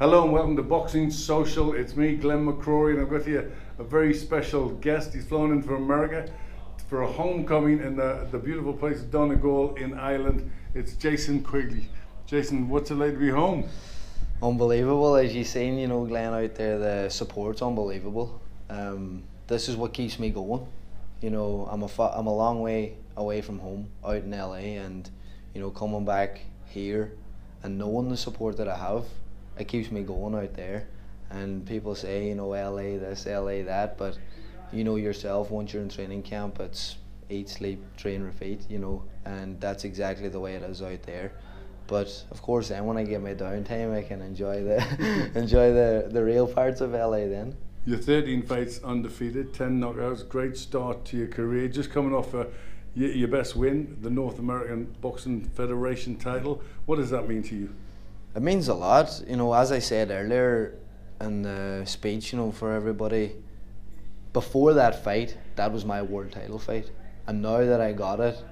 Hello and welcome to Boxing Social. It's me, Glenn McCrory, and I've got here a very special guest. He's flown in from America for a homecoming in the, the beautiful place of Donegal in Ireland. It's Jason Quigley. Jason, what's it like to be home? Unbelievable, as you've seen, you know, Glenn out there, the support's unbelievable. Um, this is what keeps me going. You know, I'm a fa- I'm a long way away from home, out in LA, and you know, coming back here and knowing the support that I have, it keeps me going out there. And people say, you know, LA this, LA that, but you know yourself, once you're in training camp, it's eat, sleep, train, repeat, you know, and that's exactly the way it is out there. But of course, then when I get my downtime, I can enjoy the enjoy the, the real parts of LA. Then You're 13 fights undefeated, 10 knockouts. Great start to your career. Just coming off a, your, your best win, the North American Boxing Federation title. What does that mean to you? It means a lot. You know, as I said earlier in the speech, you know, for everybody, before that fight, that was my world title fight, and now that I got it,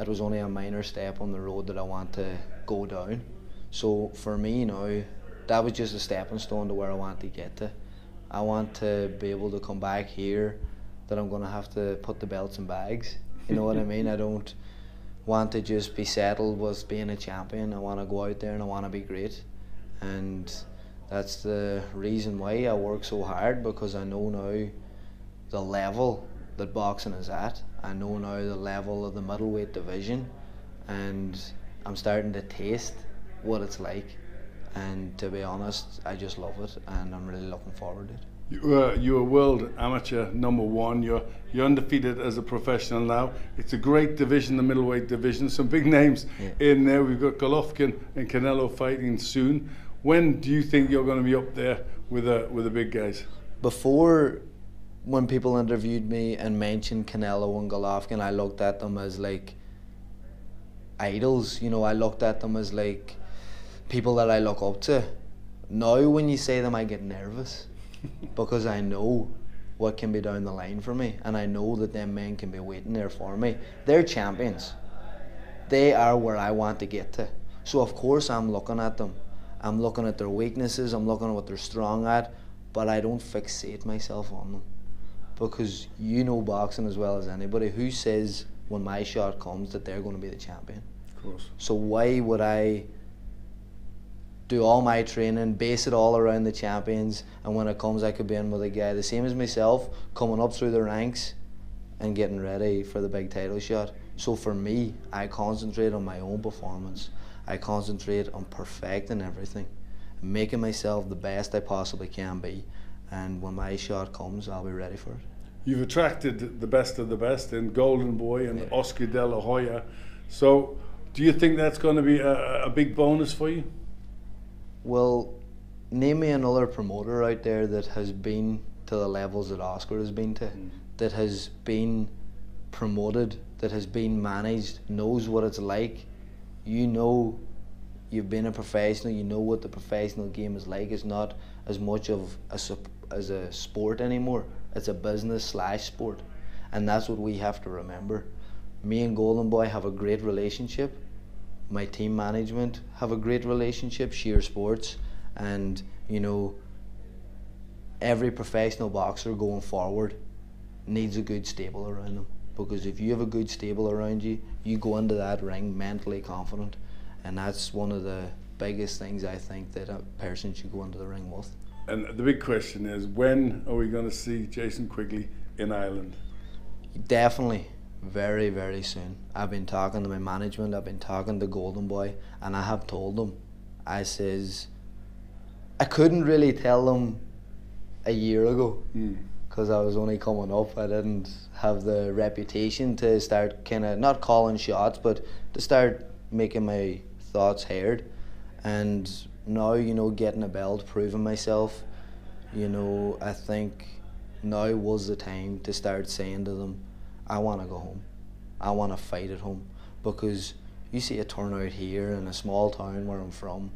it was only a minor step on the road that I want to go down. So for me now, that was just a stepping stone to where I want to get to. I want to be able to come back here, that I'm gonna have to put the belts in bags. You know what I mean? I don't want to just be settled with being a champion. I want to go out there and I want to be great, and that's the reason why I work so hard because I know now the level that boxing is at. I know now the level of the middleweight division, and I'm starting to taste what it's like. And to be honest, I just love it, and I'm really looking forward to it. You were, you're world amateur number one. You're, you're undefeated as a professional now. It's a great division, the middleweight division. Some big names Yeah. in there. We've got Golovkin and Canelo fighting soon. When do you think you're going to be up there with the, with the big guys? before when people interviewed me and mentioned Canelo and Golovkin, I looked at them as like idols. You know, I looked at them as like people that I look up to. Now, when you say them, I get nervous because I know what can be down the line for me, and I know that them men can be waiting there for me. They're champions. They are where I want to get to. So of course I'm looking at them. I'm looking at their weaknesses. I'm looking at what they're strong at, but I don't fixate myself on them because you know boxing as well as anybody. Who says when my shot comes that they're going to be the champion? Of course. So why would I do all my training, base it all around the champions, and when it comes, I could be in with a guy the same as myself, coming up through the ranks, and getting ready for the big title shot. So for me, I concentrate on my own performance. I concentrate on perfecting everything, making myself the best I possibly can be, and when my shot comes, I'll be ready for it. You've attracted the best of the best in Golden Boy and Yeah. Oscar De La Hoya. So, do you think that's going to be a, a big bonus for you? Well, name me another promoter out there that has been to the levels that Oscar has been to, mm-hmm. that has been promoted, that has been managed, knows what it's like. You know, you've been a professional. You know what the professional game is like. It's not as much of a as a sport anymore. It's a business slash sport, and that's what we have to remember. Me and Golden Boy have a great relationship my team management have a great relationship, Sheer Sports, and you know, every professional boxer going forward needs a good stable around them. Because if you have a good stable around you, you go into that ring mentally confident, and that's one of the biggest things I think that a person should go into the ring with. And the big question is, when are we going to see Jason Quigley in Ireland? Definitely, very, very soon. I've been talking to my management, I've been talking to Golden Boy, and I have told them, I says, I couldn't really tell them a year ago hmm. because I was only coming up. I didn't have the reputation to start kind of not calling shots, but to start making my thoughts heard. And now, you know, getting a belt, proving myself, you know, I think now was the time to start saying to them, I want to go home. I want to fight at home because you see a turnout here in a small town where I'm from.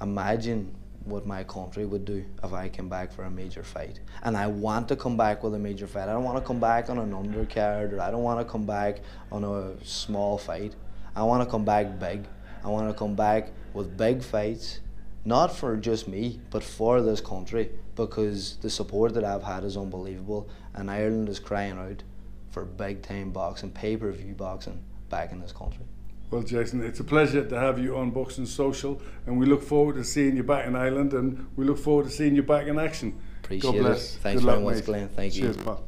Imagine what my country would do if I came back for a major fight. And I want to come back with a major fight. I don't want to come back on an undercard or I don't want to come back on a small fight. I want to come back big. I want to come back with big fights, not for just me, but for this country because the support that I've had is unbelievable, and Ireland is crying out for big time boxing, pay per view boxing back in this country. Well, Jason, it's a pleasure to have you on Boxing Social, and we look forward to seeing you back in Ireland, and we look forward to seeing you back in action. Appreciate God it. bless. Thanks Good very much. Glenn. Thank you. Cheers, pal.